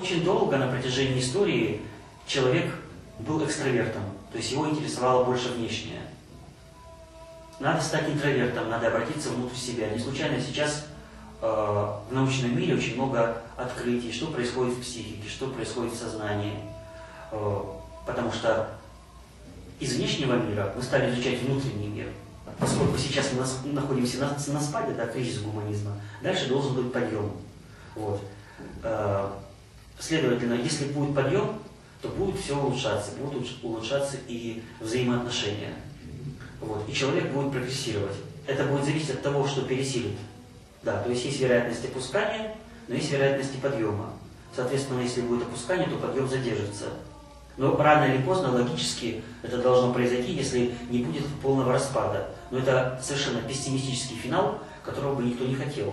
Очень долго на протяжении истории человек был экстравертом, то есть его интересовало больше внешнее. Надо стать интровертом, надо обратиться внутрь себя. Не случайно сейчас э, в научном мире очень много открытий, что происходит в психике, что происходит в сознании. Э, потому что из внешнего мира мы стали изучать внутренний мир. Поскольку сейчас мы находимся на, на спаде, да, кризис гуманизма, дальше должен быть подъем. Вот. Э, следовательно, если будет подъем, то будет все улучшаться, будут улучшаться и взаимоотношения. Вот. И человек будет прогрессировать. Это будет зависеть от того, что пересилит. Да, то есть есть вероятность опускания, но есть вероятность и подъема. Соответственно, если будет опускание, то подъем задержится. Но рано или поздно, логически, это должно произойти, если не будет полного распада. Но это совершенно пессимистический финал, которого бы никто не хотел.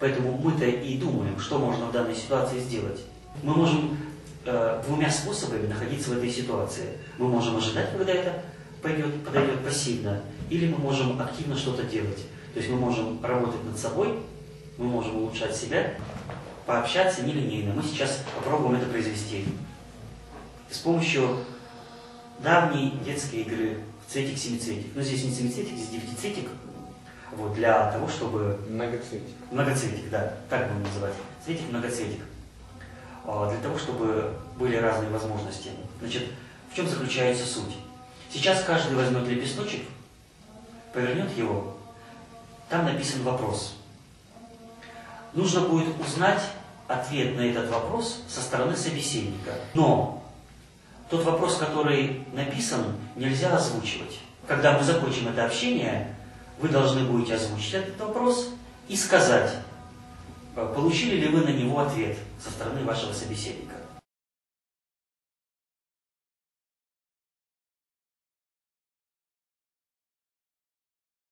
Поэтому мы-то и думаем, что можно в данной ситуации сделать. Мы можем э, двумя способами находиться в этой ситуации. Мы можем ожидать, когда это пойдет, подойдет пассивно, или мы можем активно что-то делать. То есть мы можем работать над собой, мы можем улучшать себя, пообщаться нелинейно. Мы сейчас попробуем это произвести. С помощью давней детской игры в цветик-семицветик. Ну, здесь не семицветик, здесь девятицветик. Вот, для того, чтобы... Многоцветик. Многоцветик, да, так будем называть. Цветик-многоцветик. А, для того, чтобы были разные возможности. Значит, в чем заключается суть? Сейчас каждый возьмет лепесточек, повернет его, там написан вопрос. Нужно будет узнать ответ на этот вопрос со стороны собеседника. Но тот вопрос, который написан, нельзя озвучивать. Когда мы закончим это общение, вы должны будете озвучить этот вопрос и сказать, получили ли вы на него ответ со стороны вашего собеседника.